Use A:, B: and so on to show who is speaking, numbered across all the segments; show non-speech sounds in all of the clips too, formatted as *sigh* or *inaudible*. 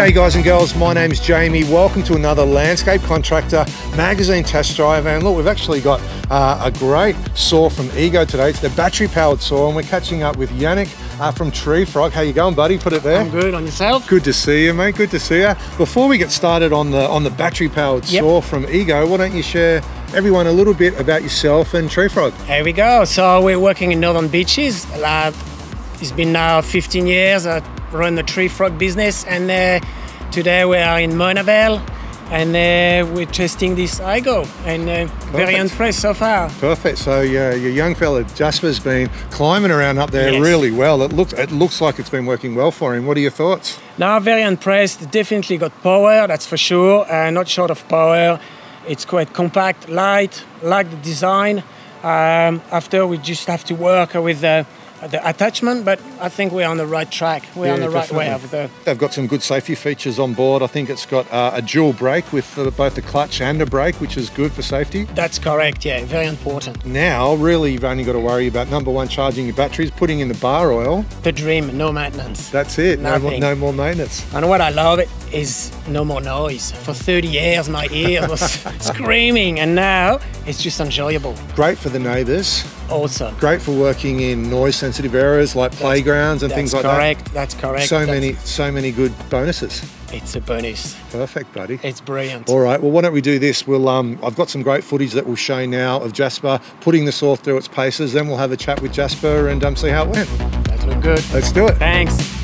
A: G'day guys and girls, my name's Jamie. Welcome to another Landscape Contractor Magazine test drive. And look, we've actually got uh, a great saw from Ego today. It's the battery powered saw and we're catching up with Yannick uh, from Tree Frog. How you going buddy? Put it there.
B: I'm good, on yourself?
A: Good to see you mate, good to see you. Before we get started on the on the battery powered yep. saw from Ego, why don't you share everyone a little bit about yourself and Tree Frog?
B: Here we go. So we're working in Northern Beaches. Uh, it's been now 15 years. I run the Tree Frog business and uh, today we are in Mona and uh, we're testing this Ego and uh, very impressed so far.
A: Perfect. So your young fella Jasper's been climbing around up there yes. really well. It looks it looks like it's been working well for him. What are your thoughts?
B: No, very impressed. Definitely got power, that's for sure. Uh, not short of power. It's quite compact, light, like the design. Um, after we just have to work with the the attachment, but I think we're on the right track. We're yeah, on the definitely. right way of the.
A: They've got some good safety features on board. I think it's got uh, a dual brake with uh, both the clutch and the brake, which is good for safety.
B: That's correct. Yeah, very important.
A: Now, really, you've only got to worry about number one, charging your batteries, putting in the bar oil.
B: The dream, no maintenance.
A: That's it. No more, no more maintenance.
B: And what I love it is no more noise. For 30 years, my ears was *laughs* screaming, and now it's just enjoyable.
A: Great for the neighbours.
B: Awesome.
A: Great for working in noise sensitive areas like that's, playgrounds and things like
B: correct,
A: that.
B: That's correct.
A: So
B: that's
A: many, so many good bonuses.
B: It's a bonus.
A: Perfect, buddy.
B: It's brilliant.
A: All right. Well, why don't we do this? We'll. Um, I've got some great footage that we'll show now of Jasper putting the saw through its paces. Then we'll have a chat with Jasper and um, see how it went.
B: That looked good.
A: Let's do it.
B: Thanks.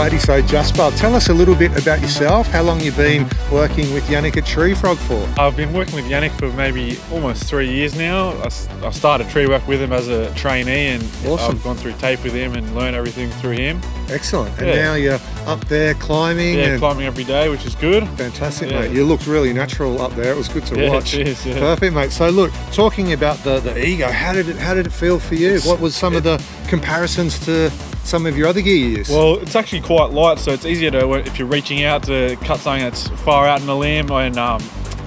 A: Alrighty, so Jasper, tell us a little bit about yourself, how long you've been working with Yannick at Tree Frog for?
C: I've been working with Yannick for maybe almost three years now. I, I started tree work with him as a trainee and awesome. I've gone through TAFE with him and learned everything through him.
A: Excellent. And yeah. now you're up there climbing.
C: Yeah, climbing every day, which is good.
A: Fantastic, yeah. mate. You looked really natural up there. It was good to
C: yeah,
A: watch.
C: Cheers.
A: Perfect, mate. So look, talking about the, the ego, how did it how did it feel for you? It's, what was some it, of the comparisons to some of your other gear you use?
C: Well, it's actually quite light, so it's easier to if you're reaching out to cut something that's far out in the limb and um,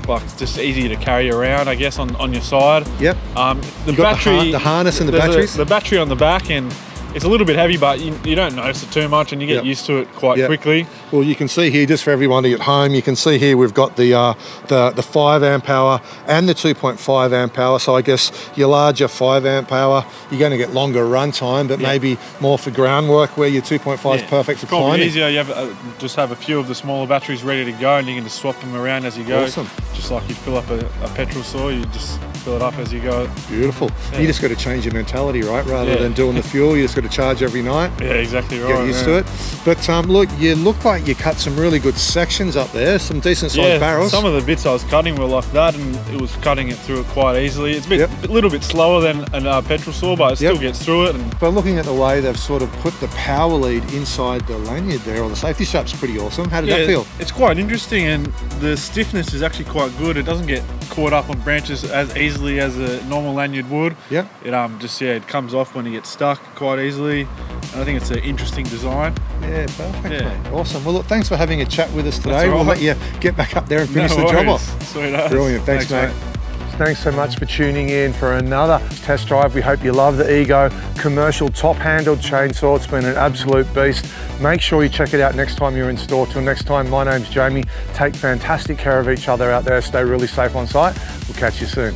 C: like it's just easier to carry around, I guess, on, on your side.
A: Yep.
C: Um,
A: the battery, the, the, harness and the batteries.
C: A, the battery on the back and it's a little bit heavy, but you, you don't notice it too much and you get yep. used to it quite yep. quickly.
A: Well, you can see here, just for everybody at home, you can see here we've got the uh, the, the 5 amp hour and the 2.5 amp hour. So I guess your larger 5 amp hour, you're going to get longer run time, but yep. maybe more for groundwork where your 2.5 yeah. is perfect for
C: Probably
A: climbing.
C: easier. You have uh, just have a few of the smaller batteries ready to go and you can just swap them around as you go.
A: Awesome.
C: Just like you fill up a, a petrol saw, you just fill it up as you go.
A: Beautiful. Yeah. You just got to change your mentality, right? Rather yeah. than doing the fuel, you just got to charge every night.
C: Yeah, exactly right.
A: Get used yeah. to it. But um, look, you look like you cut some really good sections up there, some decent sized yeah, barrels.
C: Some of the bits I was cutting were like that, and it was cutting it through it quite easily. It's a, bit, yep. a little bit slower than a uh, petrol saw, but it still gets through it. And...
A: But looking at the way they've sort of put the power lead inside the lanyard there, or the safety strap's pretty awesome. How did that feel?
C: It's quite interesting, and the stiffness is actually quite good. It doesn't get caught up on branches as easily as a normal lanyard would.
A: Yeah.
C: It um just yeah it comes off when it gets stuck quite easily. And I think it's an interesting design.
A: Yeah, perfect. Yeah. Mate. Awesome. Well, look, thanks for having a chat with us today. We'll let you get back up there and finish no the job off.
C: Sweet.
A: Brilliant. Thanks, thanks mate. mate. Thanks so much for tuning in for another test drive. We hope you love the Ego commercial top-handled chainsaw. It's been an absolute beast. Make sure you check it out next time you're in store. Till next time, my name's Jamie. Take fantastic care of each other out there. Stay really safe on site. We'll catch you soon.